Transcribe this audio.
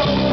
Oh,